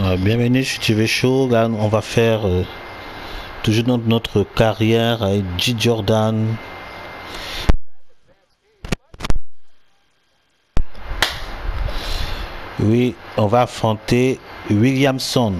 Euh, bienvenue sur TV Show. On va faire euh, toujours notre, notre carrière avec G. Jordan. Oui, on va affronter Williamson.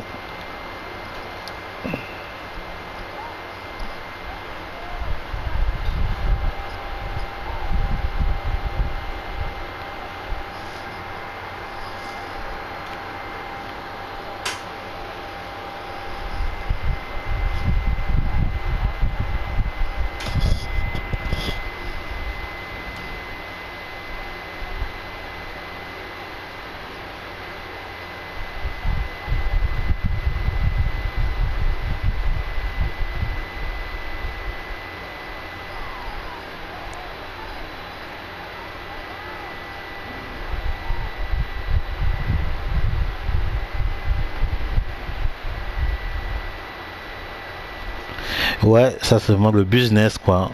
Ouais, ça c'est vraiment le business quoi.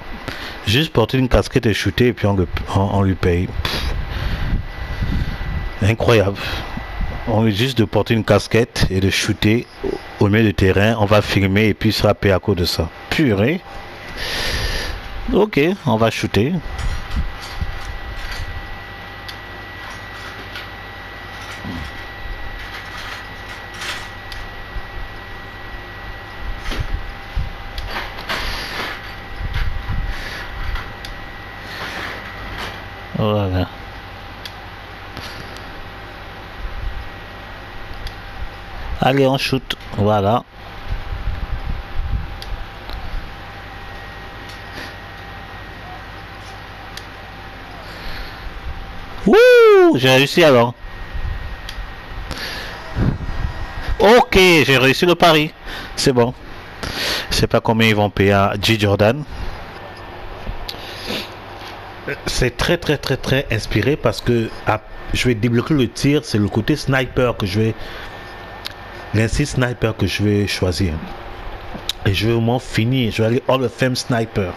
Juste porter une casquette et shooter et puis on, le, on, on lui paye. Incroyable. On est juste de porter une casquette et de shooter au milieu du terrain. On va filmer et puis sera payé à cause de ça. Purée. Ok, on va shooter. Voilà. Allez, on shoot. Voilà. Wouh J'ai réussi alors. Ok, j'ai réussi le pari. C'est bon. Je sais pas combien ils vont payer à G. Jordan. C'est très très très très inspiré parce que ah, je vais débloquer le tir. C'est le côté sniper que je vais. L'insigne sniper que je vais choisir. Et je vais au moins finir. Je vais aller Hall of Fame sniper.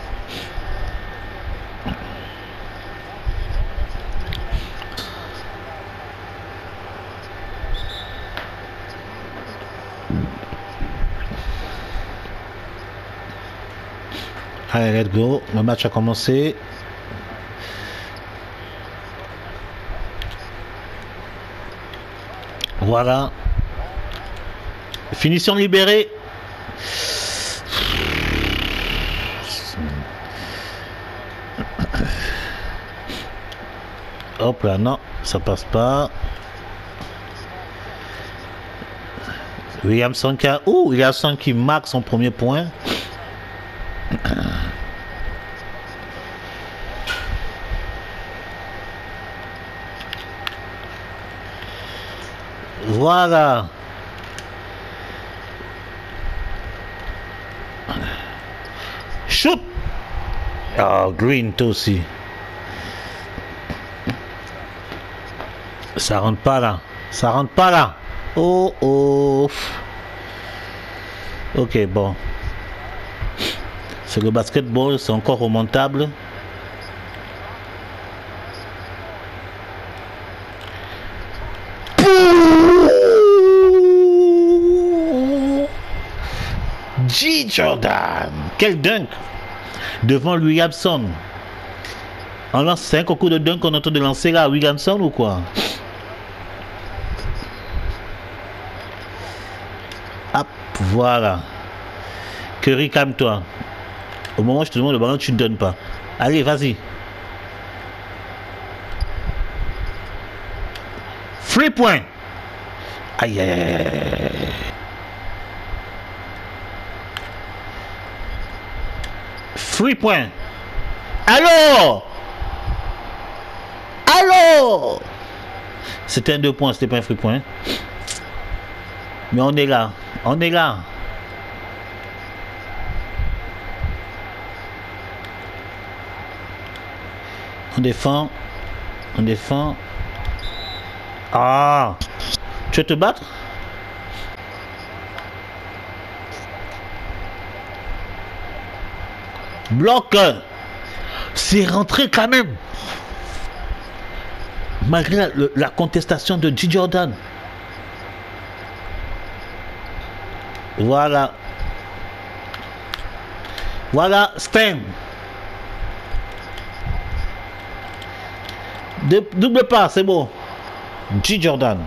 Allez, let's go. Le match a commencé. Voilà. Finition libérée. Hop là, non, ça passe pas. Williamson qui a... Ouh, Williamson qui marque son premier point. Voilà. Shoot. Oh, Green toi aussi. Ça rentre pas là. Ça rentre pas là. Oh oh. Ok, bon. C'est le basketball, c'est encore remontable. G. Jordan. Quel dunk devant Williamson. On lance 5 concours de dunk qu'on est en train de lancer là à Williamson ou quoi? Hop, voilà. Curry, calme-toi. Au moment où je te demande le ballon, tu ne donnes pas. Allez, vas-y. Free point. Aïe, aïe, aïe, Free point. Allô? Allô? C'était un deux points, c'était pas un free point. Mais on est là. On est là. On défend. On défend. Ah Tu veux te battre? Bloc C'est rentré quand même Malgré la, contestation de G. Jordan. Voilà. Voilà, Stem. double pas, c'est bon. G. Jordan.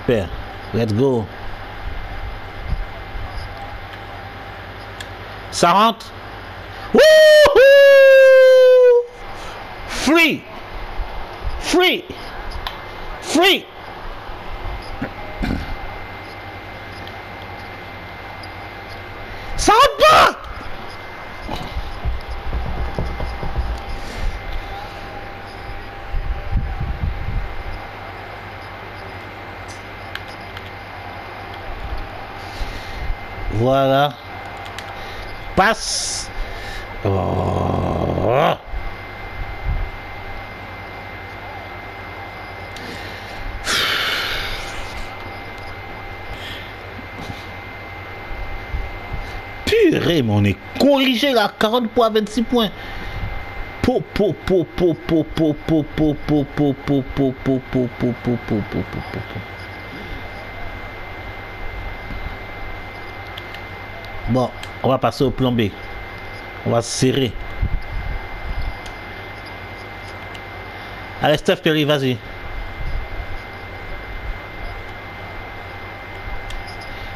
Super. Let's go. Ça rentre. Free. Free. Free. Rentre pas. Voilà. Passe. Oh. Mais on est corrigé là, 40 points, 26 points. Po, po, po, po, po, po, po, po, po, po, po, po, po, po, po, po, po, po, po. Bon, on va passer au plan B. On va serrer. Allez, Steph Curry, vas-y.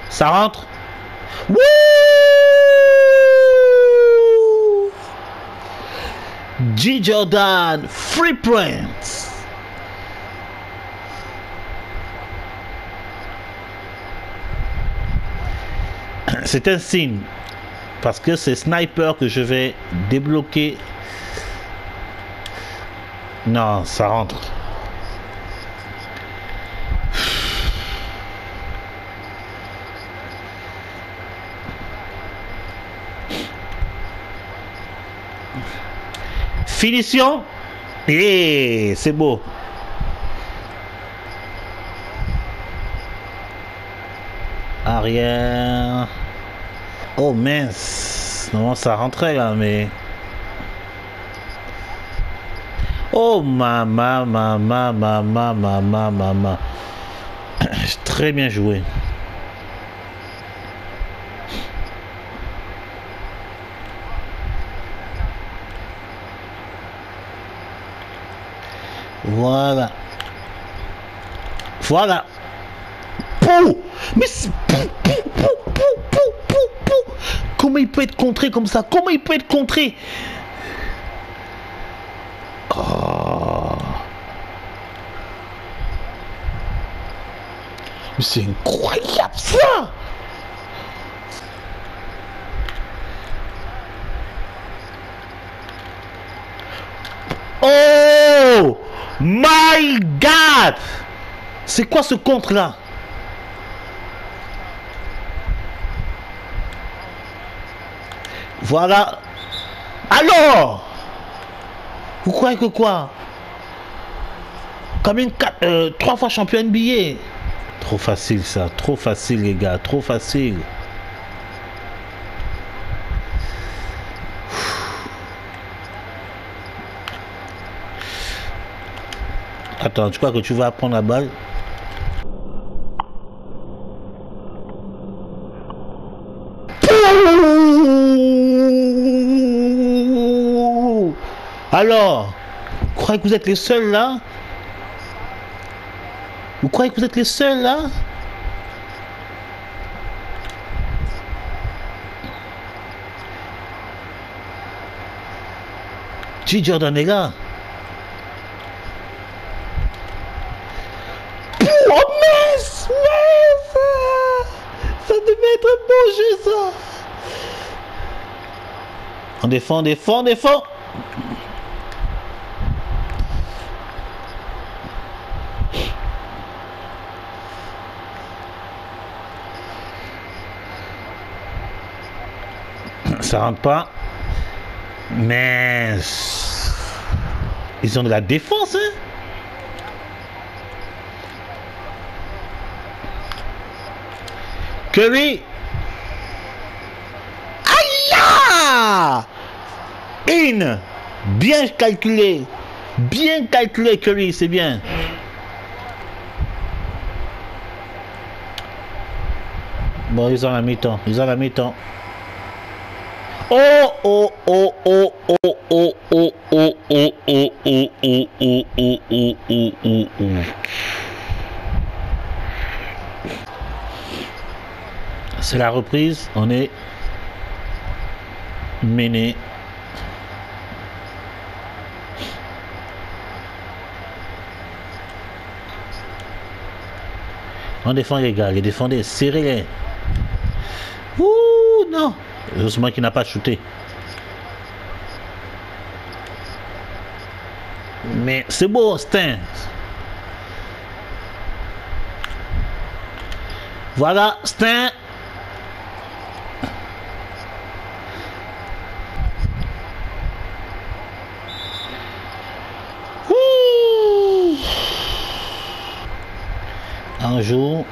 Ça rentre. Wouh G. Jordan, Free Prince. C'est un signe. Parce que c'est sniper que je vais débloquer. Non, ça rentre. Finition. C'est beau. Arrière. Oh mince. Non, ça rentrait là, mais. Oh maman, maman, maman, maman, maman. Très bien joué. Voilà. Voilà. Pou Mais c'est... Comment il peut être contré comme ça? Comment il peut être contré? Oh. C'est incroyable ça Oh my God C'est quoi ce contre là Voilà. Alors Vous croyez que quoi? Comme une 3 euh, fois champion NBA. Trop facile ça, trop facile les gars, trop facile. Attends, tu crois que tu vas prendre la balle? Alors, vous croyez que vous êtes les seuls là? Vous croyez que vous êtes les seuls là? G. Jordan est là. Oh mince, mince Ça devait être un beau jeu ça On défend, défend, on défend ça rentre pas. Mais ils ont de la défense, hein? Curry. Aïe! In. Bien calculé. Bien calculé, Curry, c'est bien. Bon, ils ont la mi-temps. Ils ont la mi-temps. Oh, oh, oh, oh, oh, oh, oh, oh, oh, oh, oh, oh, oh, oh, oh, oh, oh, C'est la reprise. On est mené. On défend les gars, les défendez, serrez-les. Ouh, non. Heureusement qu'il n'a pas shooté. Mais c'est beau, Stin. Voilà, Stin. Manju.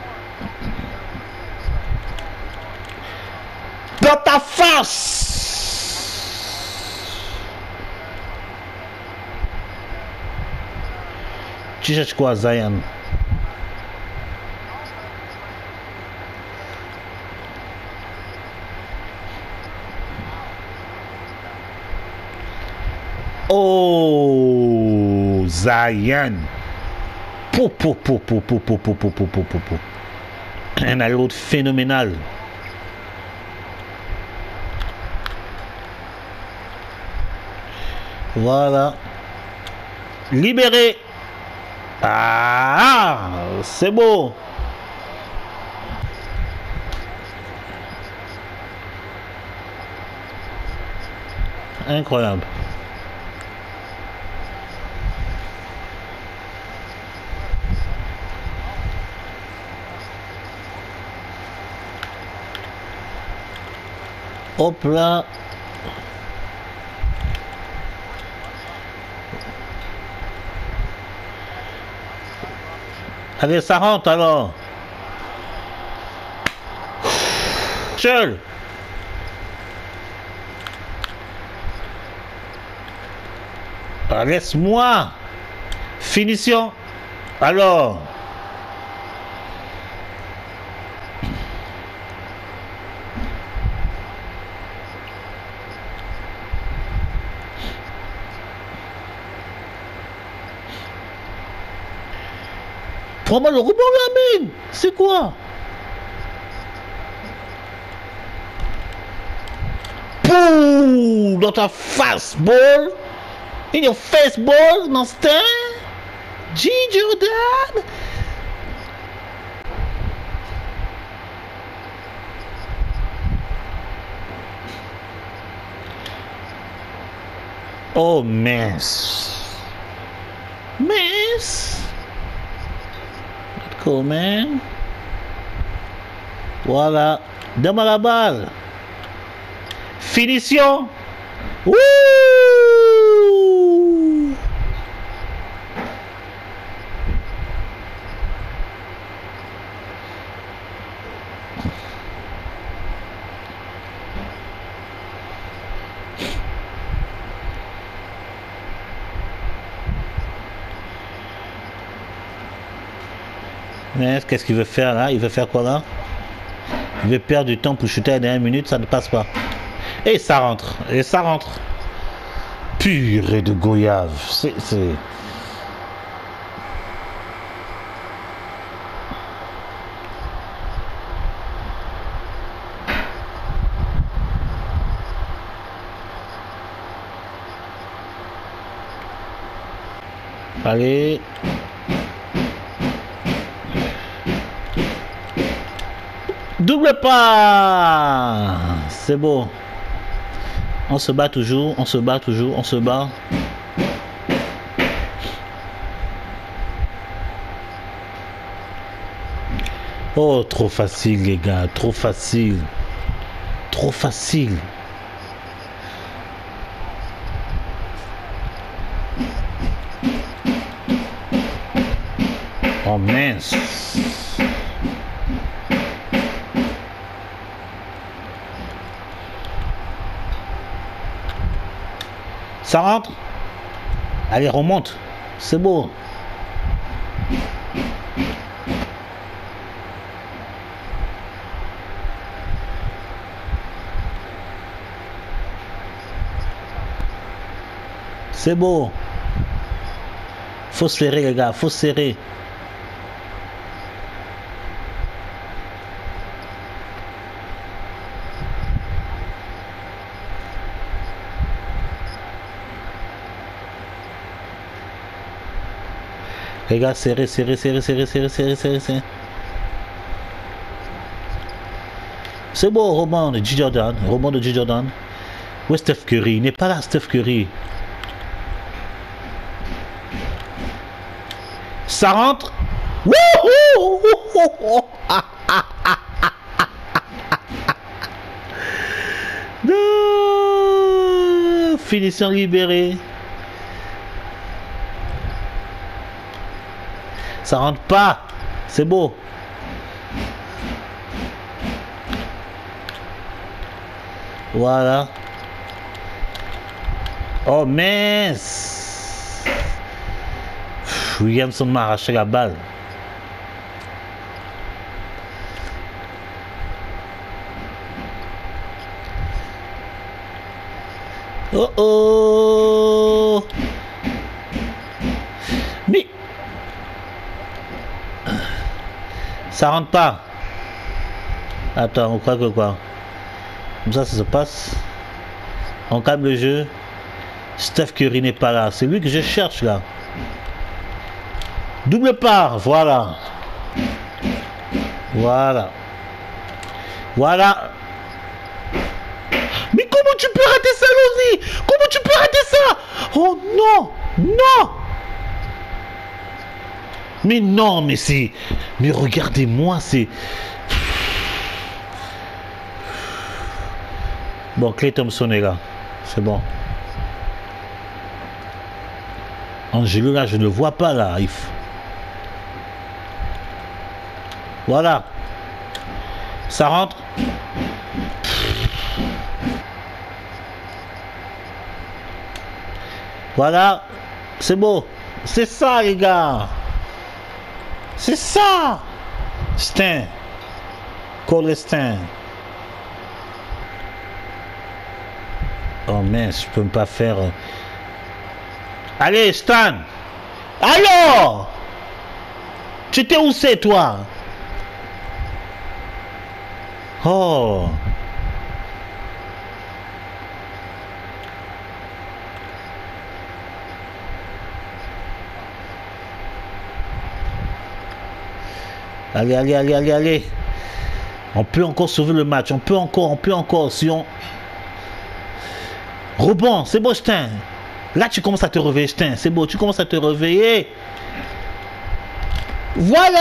Protafaz! Tijat Kozayan. Oh, Zayan. Pou, pou, pou, pou, pou, pou, pou, pou, pou, pou, pou, pou. Un autre phénoménal. Voilà. Libéré. Ah, c'est beau. Incroyable. Hop là. Allez, ça rentre alors. Seul. Ah, Laisse-moi. Finition. Alors. 3 balles au rebond, C'est quoi Pouh Dans ta fastball In your fastball, monster G. Jordan Oh, mess. Mess cool, man. Voilà. a Malabar. Finition. Woo! Mais qu'est-ce qu'il veut faire là? Il veut faire quoi là? Il veut perdre du temps pour shooter à la dernière minute, ça ne passe pas. Et ça rentre, et ça rentre. Purée de goyave. C'est. c'est- Allez. Pas C'est beau. On se bat toujours, on se bat toujours, on se bat. Oh, trop facile les gars, trop facile. Trop facile. Ça rentre Allez, remonte. C'est beau. C'est beau. Faut serrer les gars, faut serrer. Les gars, serrez, serrez, serrez, serrez, serrez, serrez, serrez, serrez. C'est beau, Roman de G. Jordan. Roman de G. Jordan. Où est Steph Curry? Il n'est pas là, Steph Curry. Ça rentre. Finition libérée. Ça rentre pas. C'est beau. Voilà. Oh mince Williamson m'a arraché la balle. Oh oh Ça rentre pas. Attends, on croit que quoi Comme ça, ça se passe. On calme le jeu. Steph Curry n'est pas là. C'est lui que je cherche là. Double part, voilà. Voilà. Voilà. Mais comment tu peux rater ça, Lozzy Comment tu peux rater ça? Oh non Non Mais non, mais c'est... Mais regardez-moi, c'est... Bon, Clay Thompson est là. C'est bon. Angelo, là, je ne vois pas, là. Voilà. Ça rentre. Voilà. C'est beau. C'est ça, les gars. C'est ça. Stein. Colestin. Oh mince, je peux pas faire... Euh, Allez, Stan Alors Tu étais où c'est, toi? Oh Allez, allez, allez, allez, allez. On peut encore sauver le match. On peut encore, on peut encore. Si on... Rebond, c'est Bostin. Là, tu commences à te réveiller, c'est beau, tu commences à te réveiller. Voilà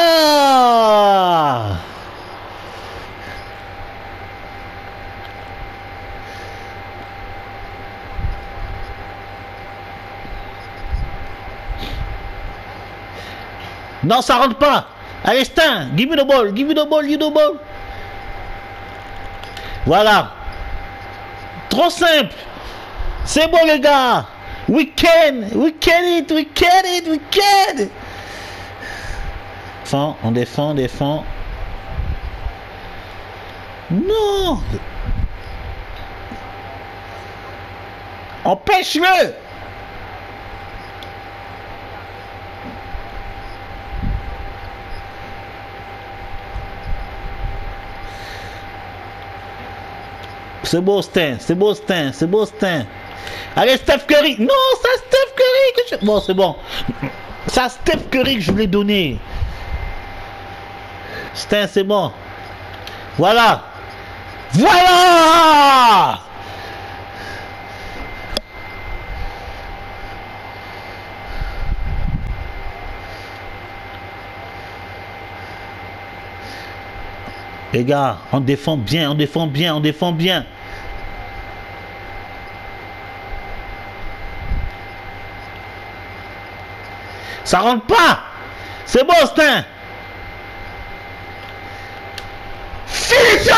Non, ça rentre pas. Allez, Stein, give me the ball, give me the ball, give me the ball. Voilà. Trop simple. C'est bon, les gars. We can, we can it, we can it, we can. Défend, on défend, on défend. Non. Empêche-le. C'est beau, Stin, c'est beau, Stin, c'est beau, Stin. Allez, Steph Curry. Non, c'est Steph Curry que je... Bon, c'est bon. C'est Steph Curry que je voulais donner. c'est bon. Voilà. Voilà Les gars, on défend bien, on défend bien, on défend bien. Ça rentre pas. C'est bon,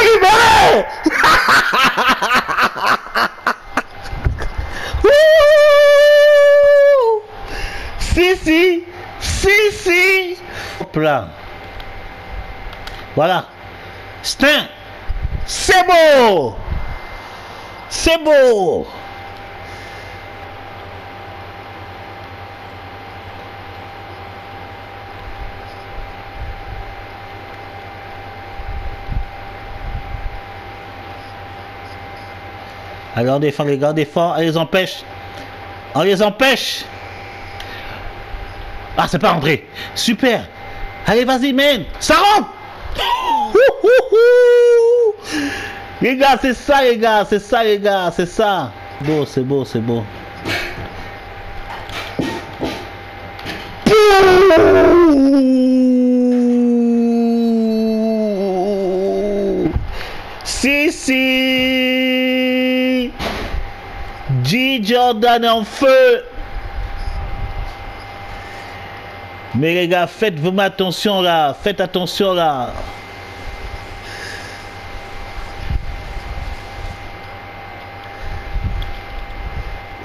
libérée Si, si. Si, si. Hop là. Voilà. Stin. C'est beau. C'est beau. On défend les gars, on défend. On les empêche. On les empêche. Ah, c'est pas rentré. Super. Allez, vas-y, man. Ça rentre. Les gars, c'est ça, les gars. C'est ça, les gars. C'est ça. Beau, c'est beau, c'est beau. Si, si. G. Jordan en feu. Mais les gars, faites vraiment attention là. Faites attention là.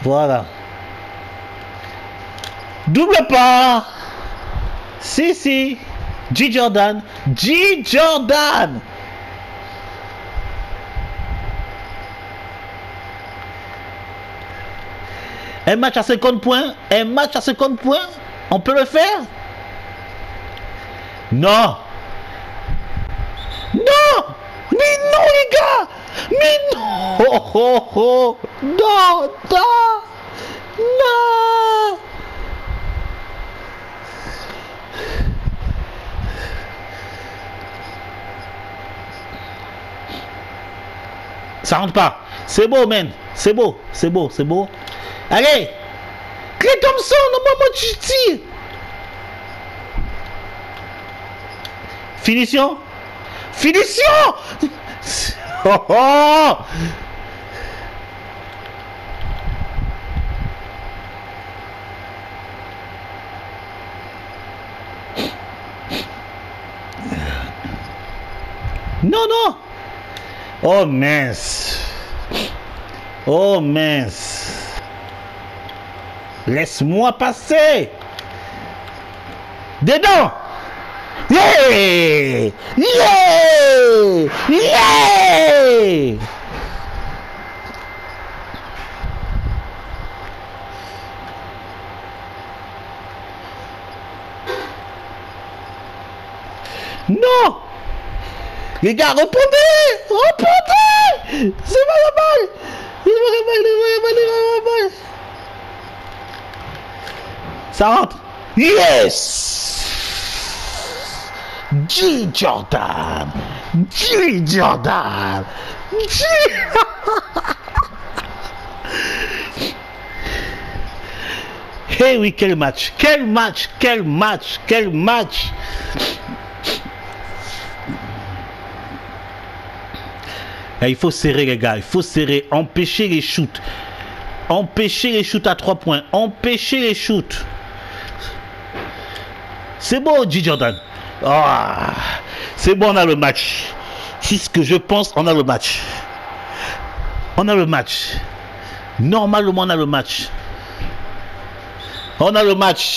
Voilà. Double pas. Si, si. G. Jordan. G. Jordan. Un match à 50 points. Un match à 50 points. On peut le faire? Non. Non Mais non, les gars Mais non oh, oh, oh. Non Non Non Ça rentre pas. C'est beau, man. C'est beau, c'est beau, c'est beau. Allez. Thompson, au moment tu tires Finition. Finition. Oh, oh. Non, non. Oh mince. Oh mince Laisse-moi passer. Dedans. Yeah! Yeah! Yeah! Non! Les gars, répondez! Répondez! C'est pas balle! C'est pas balle, c'est pas la balle, ça rentre. Yes! G. Jordan! G. Jordan! G. hey oui, quel match! Quel match! Quel match! Quel match! Eh, il faut serrer les gars, il faut serrer, empêcher les shoots. Empêcher les shoots à 3 points. Empêcher les shoots. C'est bon, G. Jordan. Ah, c'est bon, on a le match. C'est ce que je pense, on a le match. On a le match. Normalement, on a le match. On a le match.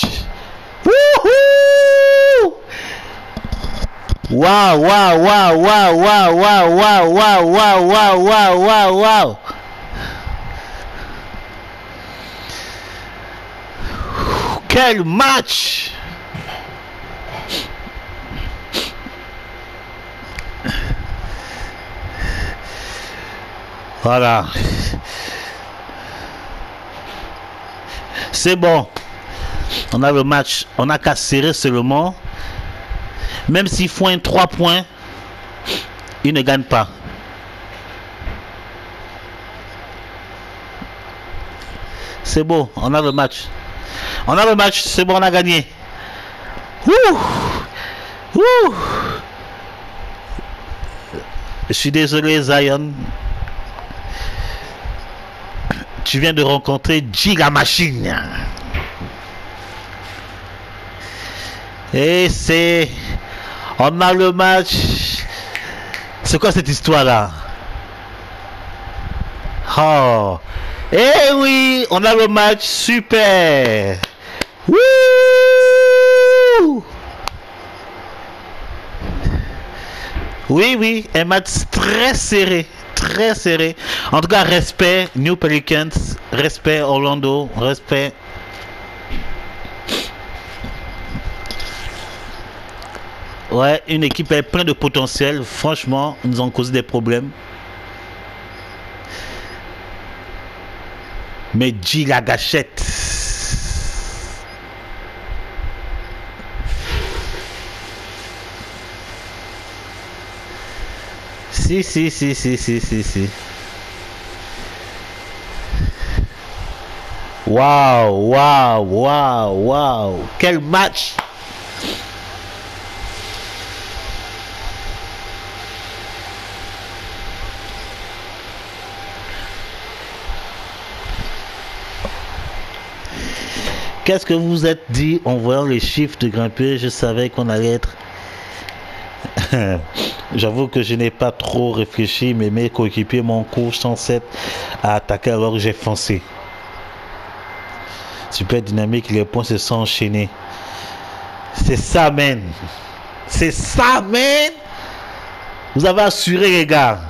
Waouh, waouh, waouh, waouh, waouh, waouh, waouh, waouh, waouh, waouh, waouh, waouh. Quel match Voilà. C'est bon. On a le match. On n'a qu'à serrer seulement. Même s'ils font un 3 points, ils ne gagnent pas. C'est bon. On a le match. On a le match. C'est bon, on a gagné. Ouh. Ouh. Je suis désolé, Zion. Tu viens de rencontrer Giga Machine. Et c'est... On a le match. C'est quoi cette histoire-là? Oh. Eh oui, on a le match super. Oui, oui, un match très serré très serré. En tout cas, respect New Pelicans, respect Orlando, respect. Ouais, une équipe est pleine de potentiel. Franchement, nous ont causé des problèmes. Mais G la gâchette. Si, si, si, si, si, si, si. Waouh, waouh, waouh, waouh. Quel match! Qu'est-ce que vous êtes dit en voyant les chiffres de grimper Je savais qu'on allait être. J'avoue que je n'ai pas trop réfléchi, mais mes coéquipiers m'ont cours 107 à attaquer alors que j'ai foncé. Super dynamique, les points se sont enchaînés. C'est ça, man. C'est ça, man. Vous avez assuré, les gars.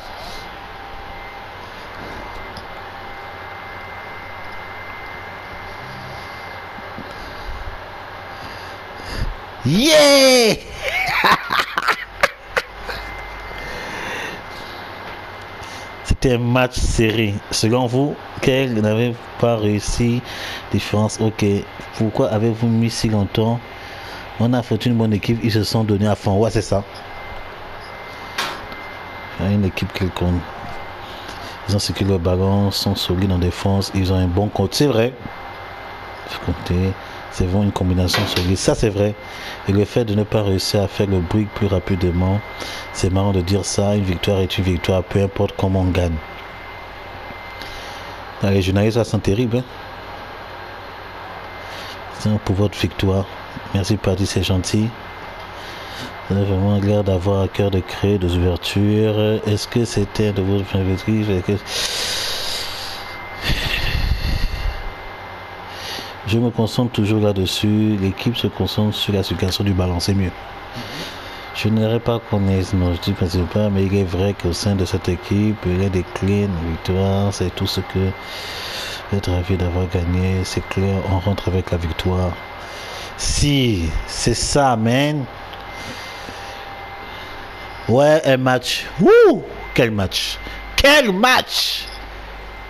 Yeah! C'était un match serré. Selon vous, quel n'avait pas réussi Différence, ok. Pourquoi avez-vous mis si longtemps? On a fait une bonne équipe, ils se sont donnés à fond. Ouais, c'est ça. Une équipe quelconque. Ils ont sécurisé le ballon, sont solides en défense, ils ont un bon compte. C'est vrai. C'est vraiment une combinaison solide. Ça, c'est vrai. Et le fait de ne pas réussir à faire le bruit plus rapidement, c'est marrant de dire ça. Une victoire est une victoire, peu importe comment on gagne. Les journalistes, ça sont terribles. Hein? Pour votre victoire. Merci, Paddy, c'est gentil. Vous avez vraiment l'air d'avoir à cœur de créer des ouvertures. Est-ce que c'était de votre Je me concentre toujours là-dessus. L'équipe se concentre sur la circulation du ballon. Mieux. Je n'aurais pas connaître, je dis pas, mais il est vrai qu'au sein de cette équipe, il y a des clés, une victoire, c'est tout ce que être ravi d'avoir gagné, c'est clair, on rentre avec la victoire. Si, c'est ça, man. Ouais, un match. Wouh! Quel match! Quel match!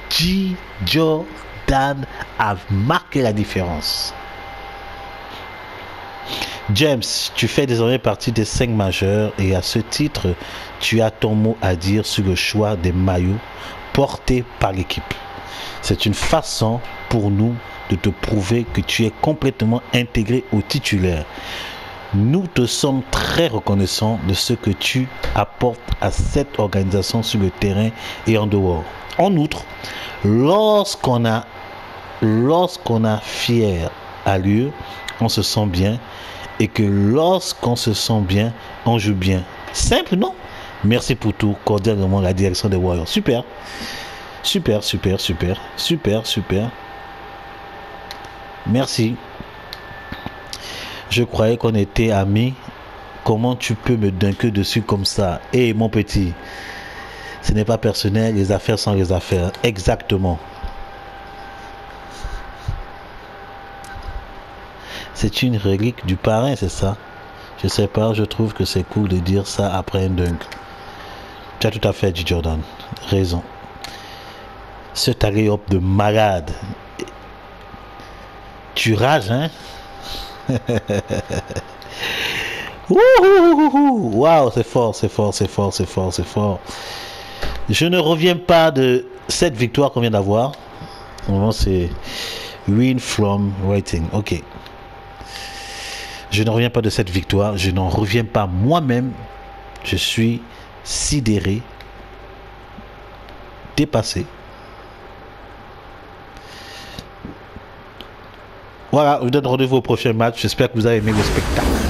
G. Joe Dan a marqué la différence. James, tu fais désormais partie des cinq majeurs et à ce titre, tu as ton mot à dire sur le choix des maillots portés par l'équipe. C'est une façon pour nous de te prouver que tu es complètement intégré au titulaire. Nous te sommes très reconnaissants de ce que tu apportes à cette organisation sur le terrain et en dehors. En outre, lorsqu'on a lorsqu'on a fière allure, on se sent bien. Et que lorsqu'on se sent bien, on joue bien. Simple, non? Merci pour tout. Cordialement, la direction des Warriors. Super. Super, super, super. Super, super. Merci. Je croyais qu'on était amis. Comment tu peux me dunker dessus comme ça? Eh, mon petit, ce n'est pas personnel. Les affaires sont les affaires. Exactement. C'est une relique du parrain, c'est ça? Je sais pas, je trouve que c'est cool de dire ça après un dunk. Tu as tout à fait dit, Jordan. Raison. Ce taré de malade. Tu rages, hein? Waouh, c'est fort, c'est fort, c'est fort, c'est fort, c'est fort. Je ne reviens pas de cette victoire qu'on vient d'avoir. Au c'est win from waiting. Ok. Je ne reviens pas de cette victoire, je n'en reviens pas moi-même. Je suis sidéré, dépassé. Voilà, je vous donne rendez-vous au prochain match. J'espère que vous avez aimé le spectacle.